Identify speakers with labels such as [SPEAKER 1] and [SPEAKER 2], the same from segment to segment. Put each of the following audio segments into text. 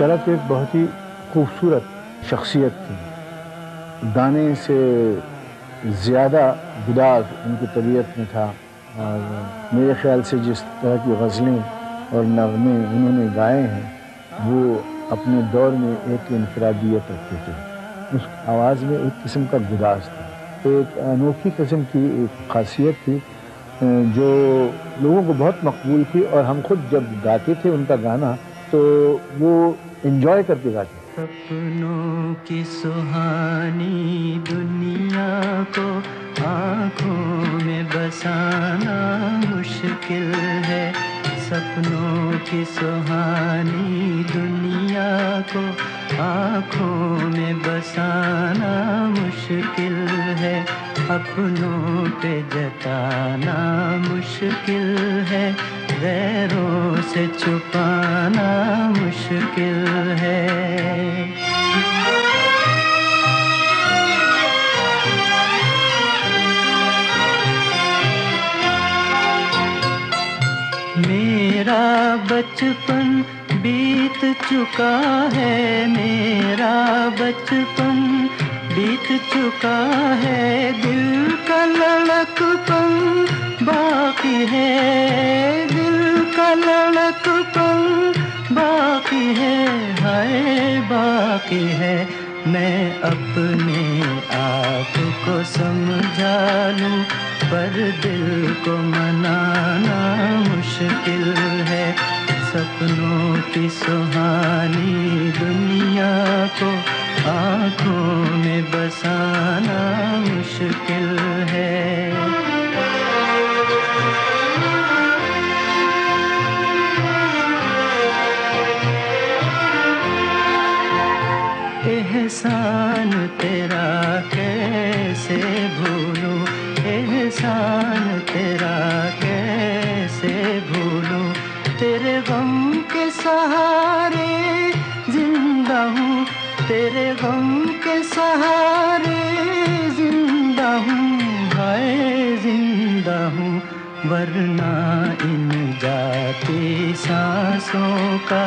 [SPEAKER 1] तलत एक बहुत ही खूबसूरत शख्सियत थी। गाने से ज़्यादा गुदाग उनकी तबीयत में था और मेरे ख्याल से जिस तरह की गज़लें और नगमे उन्होंने गाए हैं, वो अपने दौर में एक इनफरादियत रखते थे। उस आवाज़ में एक किस्म का गुदाज था। एक अनोखी किस्म की एक खासियत थी जो लोगों को बहुत मकबूल थी और हम खुद जब गाते थे उनका गाना तो वो इन्जॉय करके गाते
[SPEAKER 2] सपनों की सुहानी दुनिया को आँखों में बसाना मुश्किल है। सपनों की सुहानी दुनिया को आँखों में बसाना मुश्किल है, अपनों पे जताना मुश्किल है, गैरों से छुपाना मुश्किल है। मेरा बचपन बीत चुका है, मेरा बचपन बीत चुका है। दिल का लड़कपन बाकी है, दिल का लड़कपन बाकी है, हाय बाकी है। मैं अपने आप को समझा लूँ पर दिल को मनाना मुश्किल है। सपनों की सुहानी दुनिया को आँखों में बसाना मुश्किल एहसान तेरा कैसे भूलूं? तेरे गम के सहारे ज़िंदा हूँ। तेरे गम के सहारे ज़िंदा हूँ। हाय, ज़िंदा हूँ। वरना इन जाती सांसों का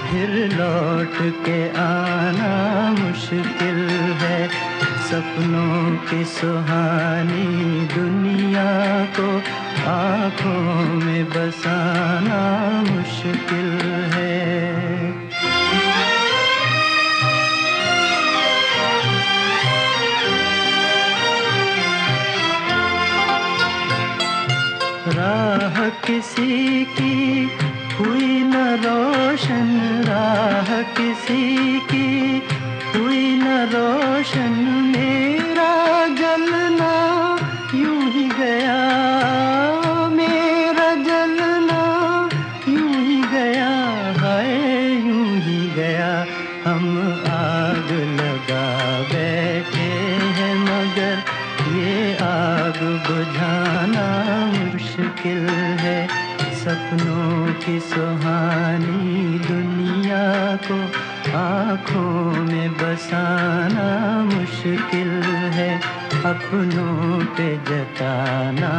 [SPEAKER 2] फिर लौट के आना मुश्किल है। सपनों की सुहानी दुनिया को आँखों में बसाना मुश्किल है। राह किसी की हुई न रोशन, राह किसी की हुई न रोशन। आग बुझाना मुश्किल है। सपनों की सुहानी दुनिया को आँखों में बसाना मुश्किल है। अपनों पे जताना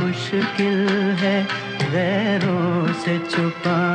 [SPEAKER 2] मुश्किल है। गैरों से छुपाना